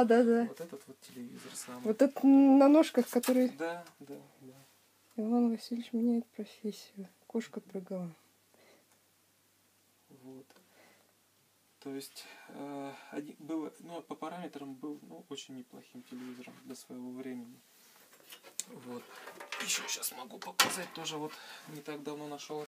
А, да, да. Вот этот вот телевизор самый. Вот этот на ножках, который Да, да, да. Иван Васильевич меняет профессию. Кошка прыгала. Вот. То есть э, один, было, ну, по параметрам был ну, очень неплохим телевизором для своего времени. Вот. Еще сейчас могу показать тоже вот не так давно нашел